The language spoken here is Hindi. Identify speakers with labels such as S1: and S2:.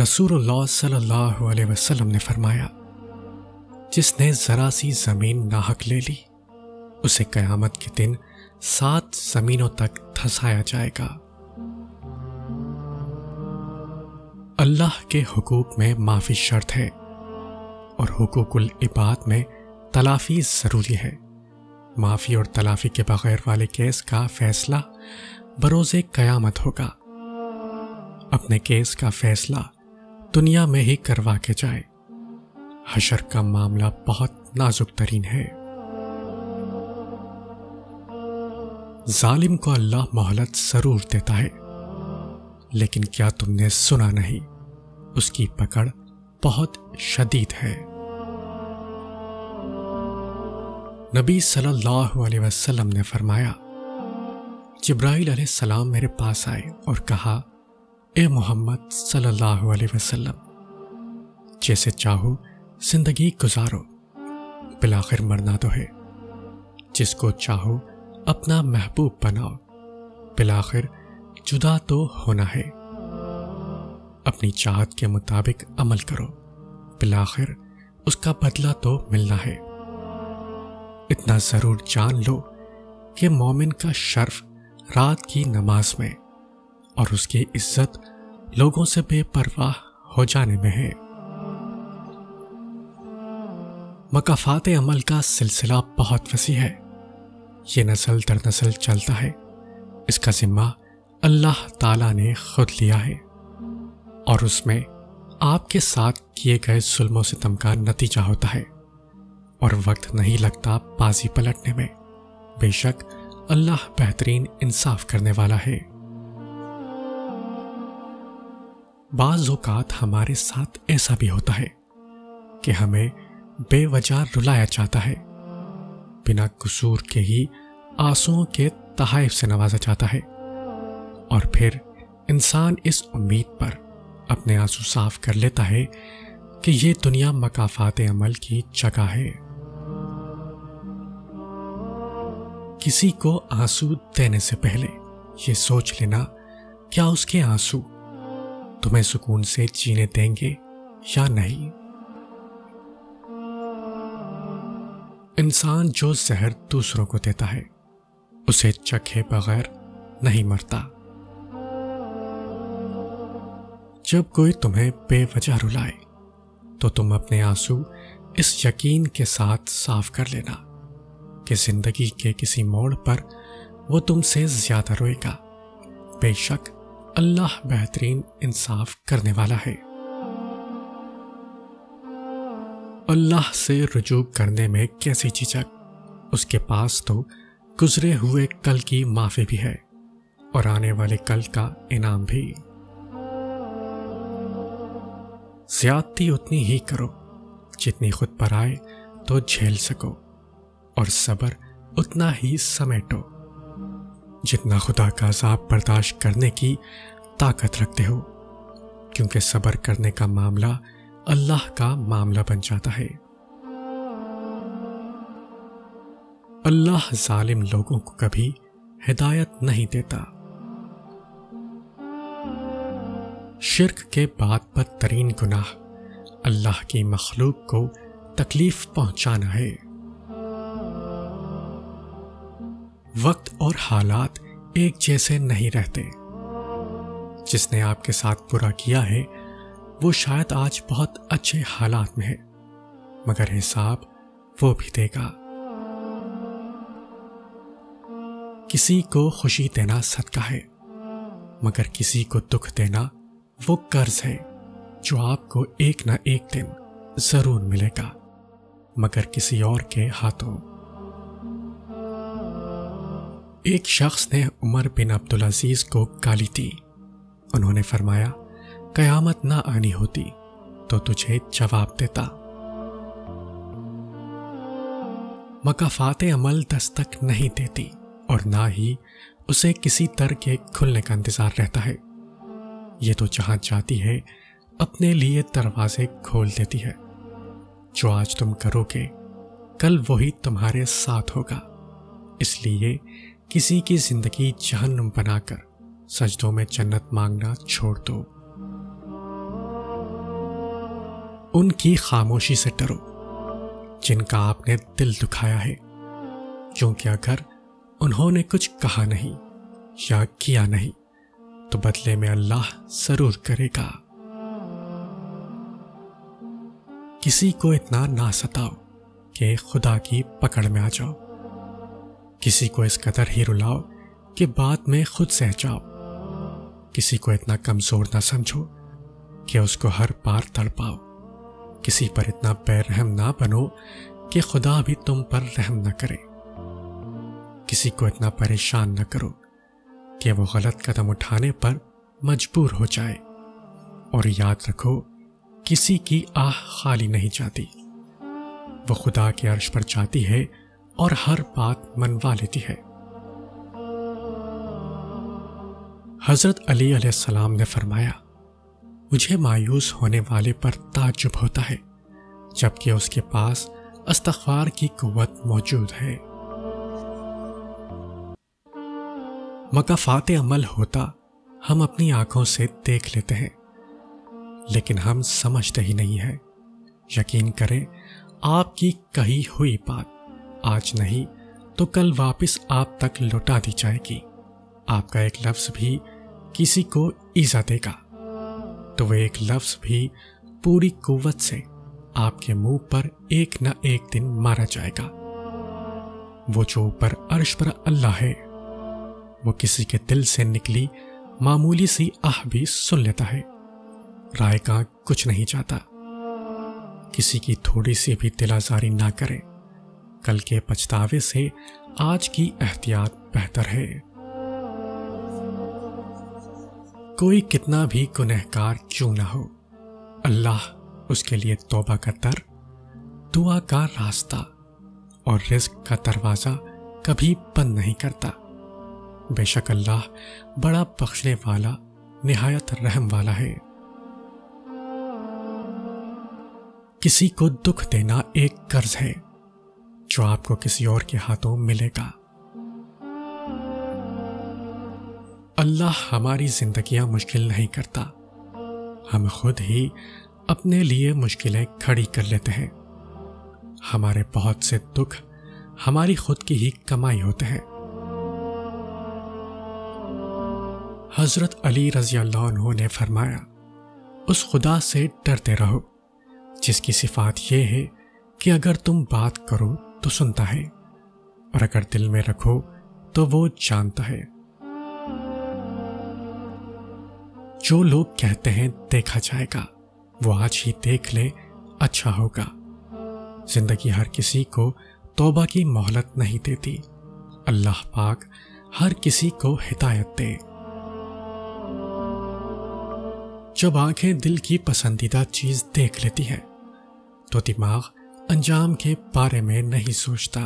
S1: रसूलुल्लाह सल्लल्लाहु अलैहि वसल्लम ने फरमाया, जिसने जरा सी ज़मीन नाहक ले ली, उसे कयामत के दिन सात जमीनों तक धसाया जाएगा। अल्लाह के हुकूक में माफ़ी शर्त है और हुकूकुल इबाद में तलाफी ज़रूरी है। माफ़ी और तलाफी के बगैर वाले केस का फैसला बरोजे कयामत होगा। अपने केस का फैसला दुनिया में ही करवा के जाए। हशर का मामला बहुत नाजुक तरीन है। जालिम को अल्लाह मोहलत ज़रूर देता है। लेकिन क्या तुमने सुना नहीं? उसकी पकड़ बहुत शदीद है। नबी सल्लल्लाहु अलैहि वसल्लम ने फरमाया, जिब्राइल सलाम मेरे पास आए और कहा ए मोहम्मद सल्लल्लाहु अलैहि वसल्लम, जैसे चाहो ज़िंदगी गुजारो, बिलाखिर मरना तो है। जिसको चाहो अपना महबूब बनाओ, बिलाखिर जुदा तो होना है। अपनी चाहत के मुताबिक अमल करो, बिलाखिर उसका बदला तो मिलना है। इतना ज़रूर जान लो कि मोमिन का शर्फ रात की नमाज़ में और उसकी इज़्ज़त लोगों से बेपरवाह हो जाने में है। मकाफात अमल का सिलसिला बहुत वसी है। ये नस्ल दर नस्ल चलता है। इसका जिम्मा अल्लाह ताला ने खुद लिया है। और उसमें आपके साथ किए गए जुल्म सितम का नतीजा होता है। और वक्त नहीं लगता बाजी पलटने में। बेशक अल्लाह बेहतरीन इंसाफ करने वाला है। बाज़ात हमारे साथ ऐसा भी होता है कि हमें बेवजह रुलाया जाता है, बिना कसूर के ही आंसुओं के तहाइफ से नवाजा जाता है और फिर इंसान इस उम्मीद पर अपने आँसू साफ़ कर लेता है कि ये दुनिया मकाफात अमल की जगह है। किसी को आँसू देने से पहले ये सोच लेना, क्या उसके आँसू तुम्हें सुकून से जीने देंगे या नहीं? इंसान जो जहर दूसरों को देता है, उसे चखे बगैर नहीं मरता। जब कोई तुम्हें बेवजह रुलाए तो तुम अपने आँसू इस यकीन के साथ साफ़ कर लेना कि ज़िंदगी के किसी मोड़ पर वो तुमसे ज़्यादा रोएगा। बेशक अल्लाह बेहतरीन इंसाफ करने वाला है। अल्लाह से रुजू करने में कैसी झिझक? उसके पास तो गुजरे हुए कल की माफ़ी भी है और आने वाले कल का इनाम भी। ज्यादती उतनी ही करो, जितनी खुद पर आए तो झेल सको और सबर उतना ही समेटो। जितना खुदा का अजाब बर्दाश्त करने की ताकत रखते हो, क्योंकि सबर करने का मामला अल्लाह का मामला बन जाता है। अल्लाह जालिम लोगों को कभी हिदायत नहीं देता। शिरक के बाद बदतरीन गुनाह अल्लाह की मखलूक को तकलीफ़ पहुंचाना है। वक्त और हालात एक जैसे नहीं रहते। जिसने आपके साथ बुरा किया है, वो शायद आज बहुत अच्छे हालात में है, मगर हिसाब वो भी देगा। किसी को खुशी देना सदका है, मगर किसी को दुख देना वो कर्ज है, जो आपको एक ना एक दिन ज़रूर मिलेगा, मगर किसी और के हाथों। एक शख्स ने उमर बिन अब्दुल अज़ीज़ को गाली दी। उन्होंने फरमाया, कयामत ना आनी होती तो तुझे जवाब देता। मकाफात अमल दस्तक नहीं देती और ना ही उसे किसी तर के खुलने का इंतज़ार रहता है। ये तो जहाँ जाती है, अपने लिए दरवाजे खोल देती है। जो आज तुम करोगे, कल वही तुम्हारे साथ होगा। इसलिए किसी की ज़िंदगी जहन्नुम बनाकर सजदों में जन्नत मांगना छोड़ दो। उनकी खामोशी से डरो, जिनका आपने दिल दुखाया है क्योंकि अगर उन्होंने कुछ कहा नहीं या किया नहीं तो बदले में अल्लाह ज़रूर करेगा। किसी को इतना ना सताओ कि खुदा की पकड़ में आ जाओ। किसी को इस कदर ही रुलाओ कि बाद में खुद सह जाओ। किसी को इतना कमज़ोर ना समझो कि उसको हर बार तड़पाओ किसी पर इतना बेरहम ना बनो कि खुदा भी तुम पर रहम न करे। किसी को इतना परेशान न करो कि वो गलत कदम उठाने पर मजबूर हो जाए। और याद रखो, किसी की आह खाली नहीं जाती। वो खुदा के अर्श पर जाती है और हर बात मनवा लेती है। हज़रत अली सलाम ने फरमाया, मुझे मायूस होने वाले पर ताजुब होता है, जबकि उसके पास अस्तगफार की कुवत मौजूद है। मकाफात अमल होता, हम अपनी आँखों से देख लेते हैं, लेकिन हम समझते ही नहीं है। यकीन करें, आपकी कही हुई बात आज नहीं तो कल वापस आप तक लौटा दी जाएगी। आपका एक लफ्ज भी किसी को ईजा देगा। तो वह एक लफ्ज भी पूरी कुवत से आपके मुँह पर एक न एक दिन मारा जाएगा। वो जो ऊपर अर्श पर अल्लाह है, वो किसी के दिल से निकली मामूली सी आह भी सुन लेता है। राय का कुछ नहीं चाहता किसी की थोड़ी सी भी दिलाजारी ना करे। कल के पछतावे से आज की एहतियात बेहतर है। कोई कितना भी गुनहकार क्यों ना हो, अल्लाह उसके लिए तोबा का दर दुआ का रास्ता और रिस्क का दरवाज़ा कभी बंद नहीं करता। बेशक अल्लाह बड़ा बख्शने वाला, निहायत रहम वाला है। किसी को दुख देना एक कर्ज है। जो आपको किसी और के हाथों मिलेगा। अल्लाह हमारी जिंदगियाँ मुश्किल नहीं करता। हम खुद ही अपने लिए मुश्किलें खड़ी कर लेते हैं। हमारे बहुत से दुख हमारी खुद की ही कमाई होते हैं। हज़रत अली रज़ी अल्लाह ने फरमाया, उस खुदा से डरते रहो, जिसकी सिफात यह है कि अगर तुम बात करो तो सुनता है और अगर दिल में रखो तो वो जानता है। जो लोग कहते हैं देखा जाएगा, वो आज ही देख ले अच्छा होगा। ज़िंदगी हर किसी को तौबा की मोहलत नहीं देती। अल्लाह पाक हर किसी को हिदायत दे। जब आँखें दिल की पसंदीदा चीज़ देख लेती है तो दिमाग अंजाम के बारे में नहीं सोचता।